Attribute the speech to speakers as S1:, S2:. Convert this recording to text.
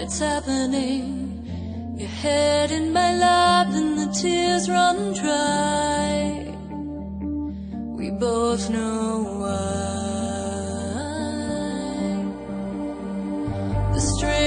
S1: it's happening. Your head in my lap and the tears run dry. We both know why. The strength